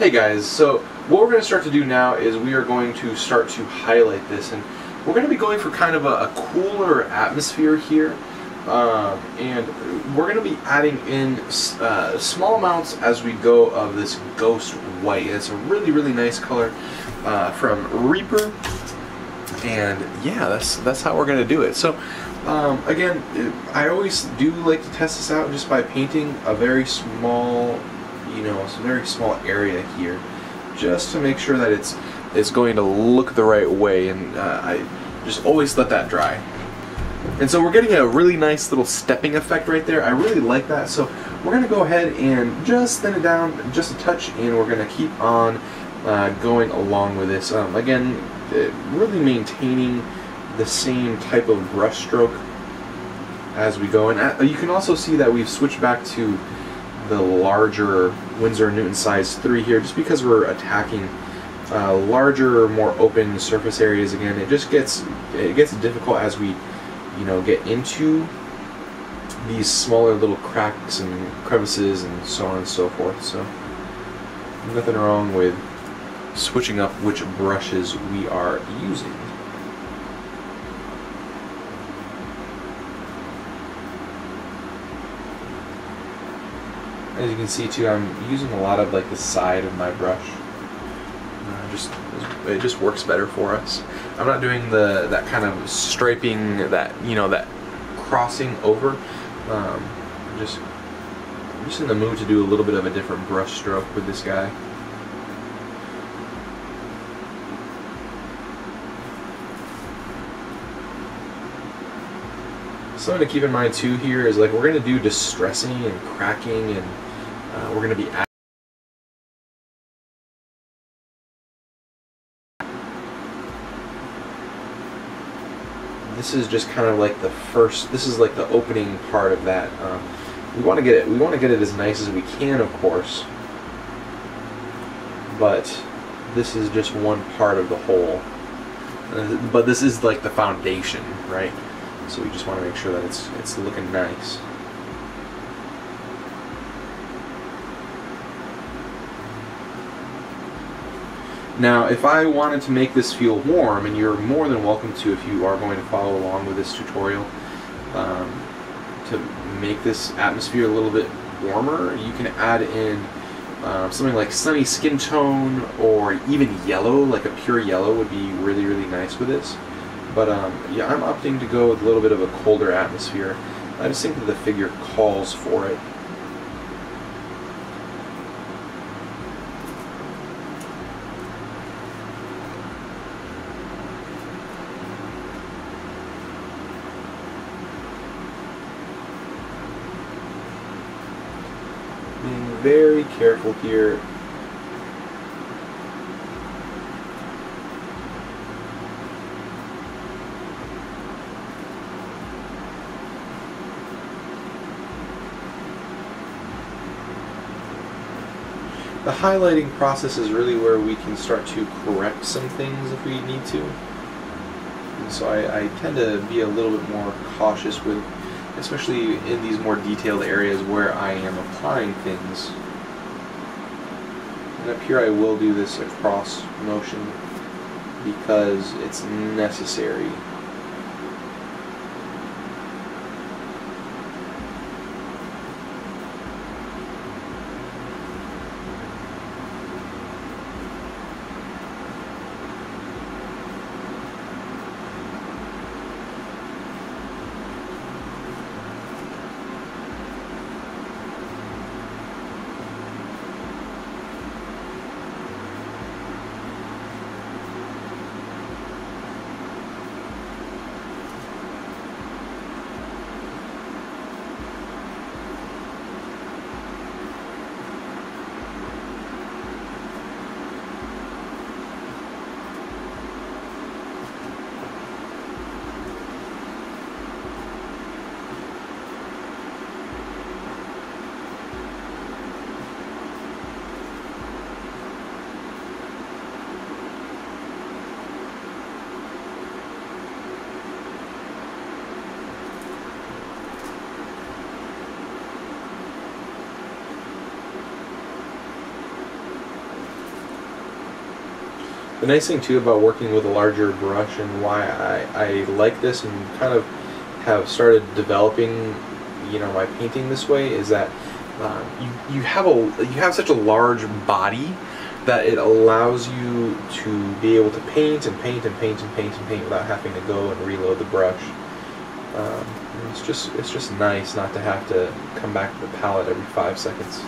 Hey guys, so what we're going to start to do now is we are going to start to highlight this and we're going to be going for kind of a, a cooler atmosphere here um, and we're going to be adding in uh, small amounts as we go of this ghost white. It's a really really nice color uh, from Reaper and yeah that's that's how we're going to do it. So um, again I always do like to test this out just by painting a very small you know, a very small area here, just to make sure that it's it's going to look the right way, and uh, I just always let that dry. And so we're getting a really nice little stepping effect right there. I really like that. So we're going to go ahead and just thin it down just a touch, and we're going to keep on uh, going along with this. Um, again, uh, really maintaining the same type of brush stroke as we go. And uh, you can also see that we've switched back to the larger Winsor Newton size 3 here just because we're attacking uh, larger, more open surface areas again. It just gets it gets difficult as we you know get into these smaller little cracks and crevices and so on and so forth. So nothing wrong with switching up which brushes we are using. As you can see too, I'm using a lot of like the side of my brush. Uh, just it just works better for us. I'm not doing the that kind of striping that you know that crossing over. Um, just I'm just in the mood to do a little bit of a different brush stroke with this guy. Something to keep in mind too here is like we're going to do distressing and cracking and uh, we're going to be this is just kind of like the first this is like the opening part of that um, we want to get it we want to get it as nice as we can of course. But this is just one part of the whole. Uh, but this is like the foundation right? So we just want to make sure that it's it's looking nice Now, if I wanted to make this feel warm, and you're more than welcome to if you are going to follow along with this tutorial, um, to make this atmosphere a little bit warmer, you can add in um, something like sunny skin tone or even yellow, like a pure yellow would be really, really nice with this. But um, yeah, I'm opting to go with a little bit of a colder atmosphere. I just think that the figure calls for it. Very careful here. The highlighting process is really where we can start to correct some things if we need to. And so I, I tend to be a little bit more cautious with especially in these more detailed areas where I am applying things. And up here I will do this across motion because it's necessary. The nice thing too about working with a larger brush and why I, I like this and kind of have started developing, you know, my painting this way is that uh, you, you have a you have such a large body that it allows you to be able to paint and paint and paint and paint and paint without having to go and reload the brush. Um, it's just it's just nice not to have to come back to the palette every five seconds.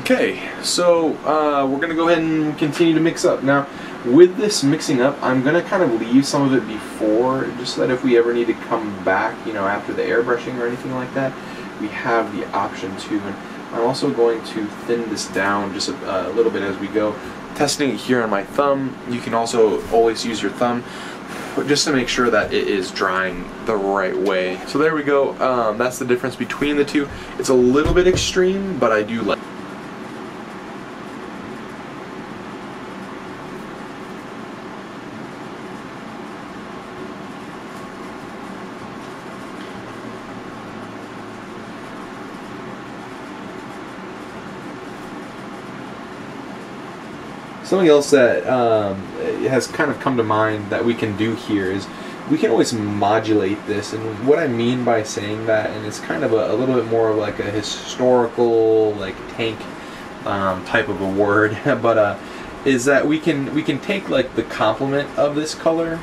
Okay, so uh, we're gonna go ahead and continue to mix up. Now, with this mixing up, I'm gonna kind of leave some of it before, just so that if we ever need to come back, you know, after the airbrushing or anything like that, we have the option to. And I'm also going to thin this down just a, a little bit as we go. Testing it here on my thumb, you can also always use your thumb just to make sure that it is drying the right way. So there we go. Um, that's the difference between the two. It's a little bit extreme, but I do like Something else that um, has kind of come to mind that we can do here is we can always modulate this. And what I mean by saying that, and it's kind of a, a little bit more of like a historical, like tank um, type of a word, but uh, is that we can we can take like the complement of this color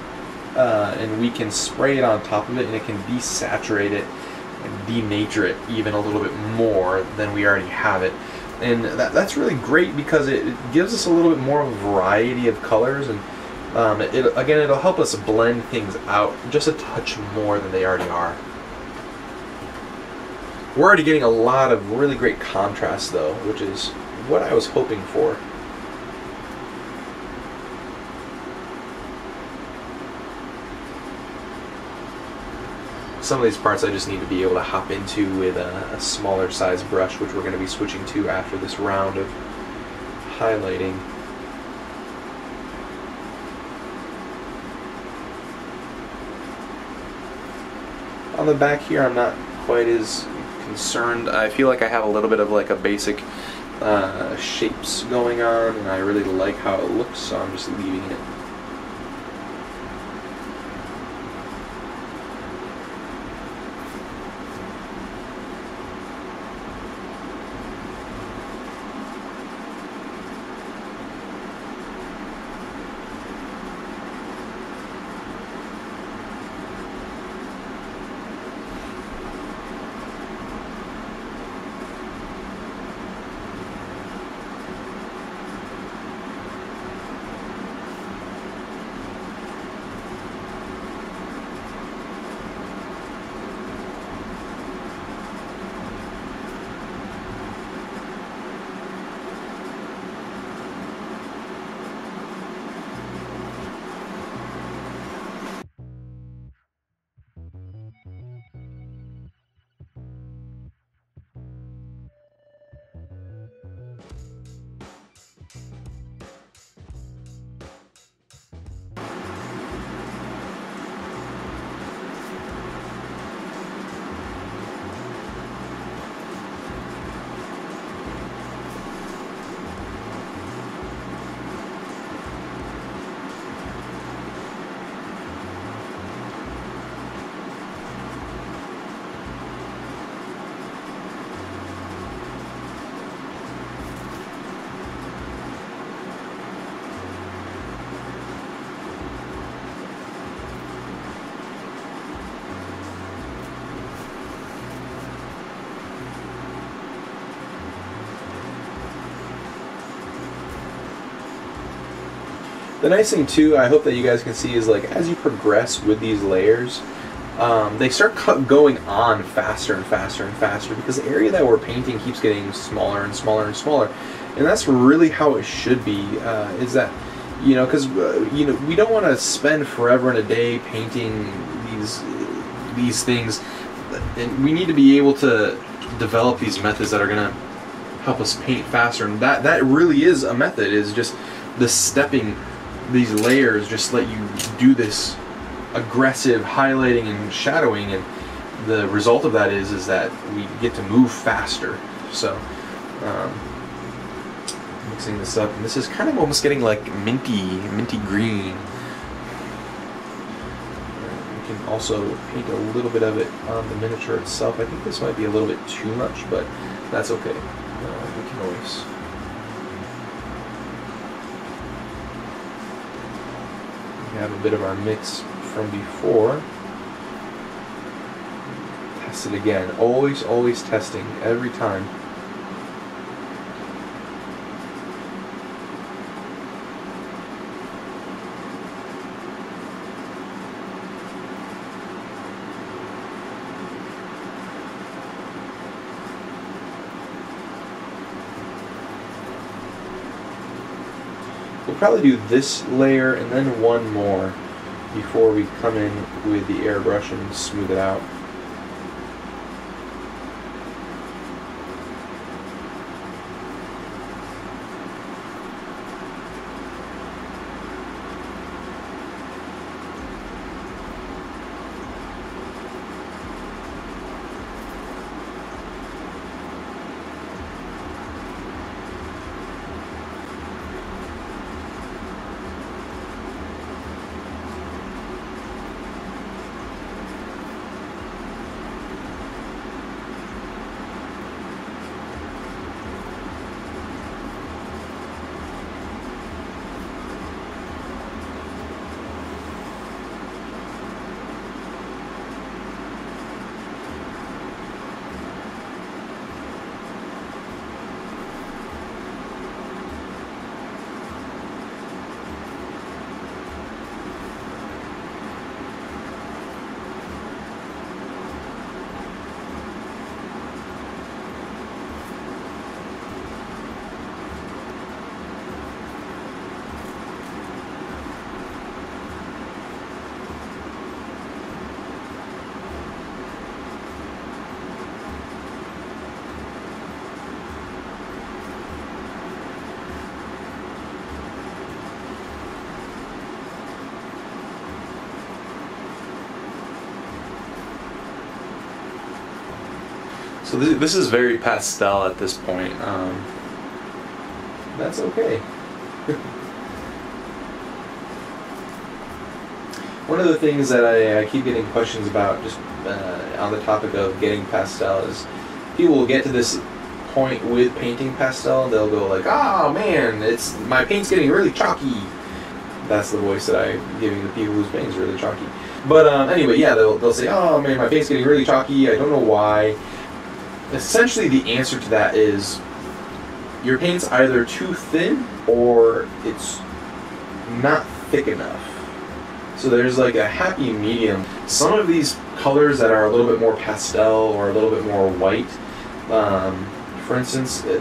uh, and we can spray it on top of it, and it can desaturate it and denature it even a little bit more than we already have it and that, that's really great because it, it, gives us a little bit more of a variety of colors and um, it, again it'll help us blend things out just a touch more than they already are. We're already getting a lot of really great contrast though which is what I was hoping for some of these parts I just need to be able to hop into with a, a smaller size brush, which we're going to be switching to after this round of highlighting. On the back here, I'm not quite as concerned. I feel like I have a little bit of like a basic uh, shapes going on, and I really like how it looks, so I'm just leaving it. The nice thing too, I hope that you guys can see, is like as you progress with these layers, um, they start going on faster and faster and faster because the area that we're painting keeps getting smaller and smaller and smaller, and that's really how it should be. Uh, is that you know because uh, you know we don't want to spend forever in a day painting these these things, and we need to be able to develop these methods that are gonna help us paint faster. And that that really is a method. Is just the stepping these layers just let you do this aggressive highlighting and shadowing and the result of that is is that we get to move faster. So um, mixing this up and this is kind of almost getting like minty minty green. We can also paint a little bit of it on the miniature itself. I think this might be a little bit too much but that's okay. Uh, we can always we have a bit of our mix from before test it again. Always, always testing every time. Probably do this layer and then one more before we come in with the airbrush and smooth it out. So this, this is very pastel at this point. Um, that's okay. One of the things that I, I keep getting questions about, just uh, on the topic of getting pastel, is people will get to this point with painting pastel, they'll go like, "Oh man, it's my paint's getting really chalky." That's the voice that I giving the people whose paint's really chalky. But um, anyway, yeah, they'll, they'll say, "Oh man, my paint's getting really chalky. I don't know why." Essentially the answer to that is your paint's either too thin or it's not thick enough. So there's like a happy medium. Some of these colors that are a little bit more pastel or a little bit more white, um, for instance, uh,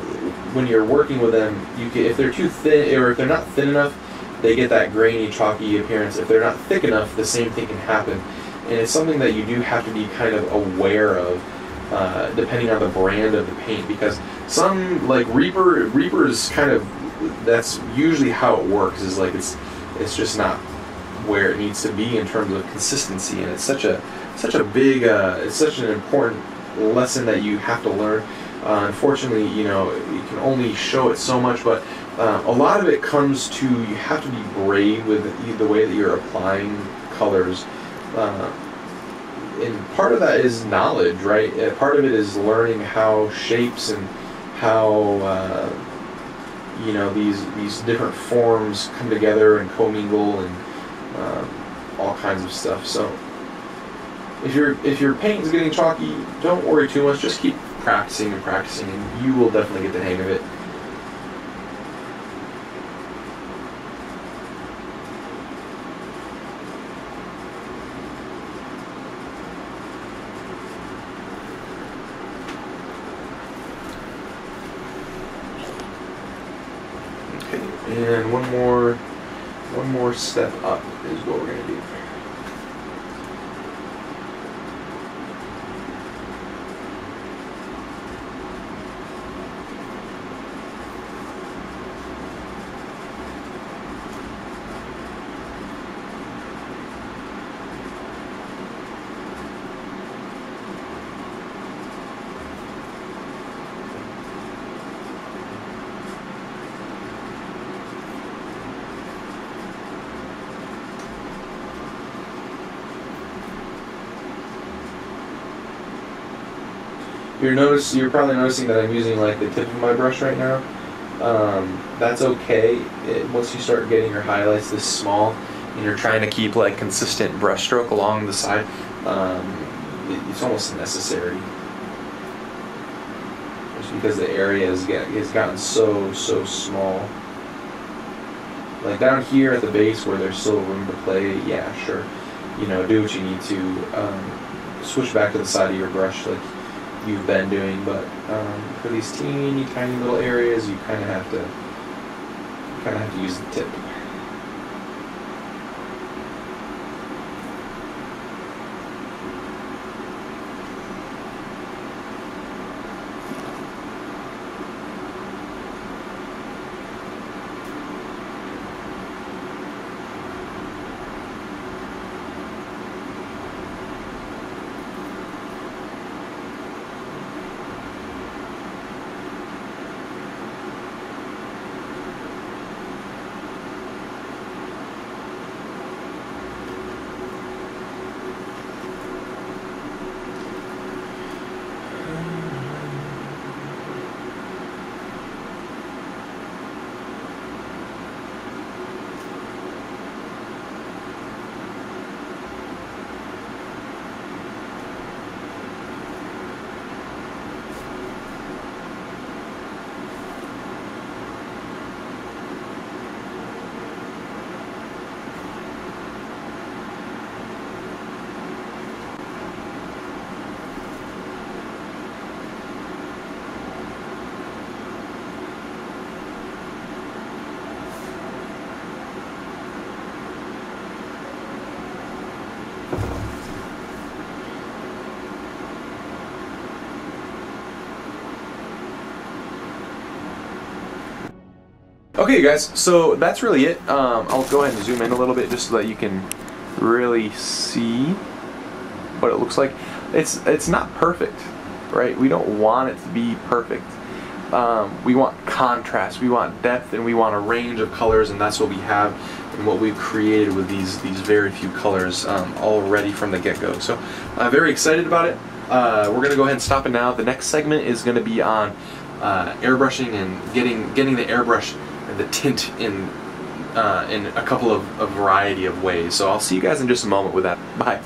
when you're working with them, you can, if they're too thin or if they're not thin enough, they get that grainy, chalky appearance. If they're not thick enough, the same thing can happen. And it's something that you do have to be kind of aware of uh, depending on the brand of the paint because some like Reaper Reaper is kind of that's usually how it works is like it's it's just not where it needs to be in terms of consistency and it's such a such a big uh, it's such an important lesson that you have to learn. Uh, unfortunately you know you can only show it so much but uh, a lot of it comes to you have to be brave with the way that you're applying colors. Uh, and part of that is knowledge, right? Uh, part of it is learning how shapes and how uh, you know these these different forms come together and commingle and um, all kinds of stuff. So if your if your paint is getting chalky, don't worry too much. Just keep practicing and practicing, and you will definitely get the hang of it. And one more, one more step up is what we're gonna do. You're notice you're probably noticing that I'm using like the tip of my brush right now. Um, that's okay. It, once you start getting your highlights this small, and you're trying to keep like consistent brush stroke along the side, um, it, it's almost necessary. Just because the area has, get, has gotten so so small. Like down here at the base where there's still room to play, yeah, sure. You know, do what you need to. Um, switch back to the side of your brush like you've been doing, but um, for these teeny tiny little areas, you kind of have to kind of have to use the tip. Okay guys, so that's really it. Um, I'll go ahead and zoom in a little bit just so that you can really see what it looks like. It's it's not perfect, right? We don't want it to be perfect. Um, we want contrast, we want depth, and we want a range of colors, and that's what we have and what we've created with these these very few colors um, already from the get-go. So I'm very excited about it. Uh, we're gonna go ahead and stop it now. The next segment is gonna be on uh, airbrushing and getting getting the airbrush the tint in uh, in a couple of a variety of ways. So I'll see you guys in just a moment with that. Bye.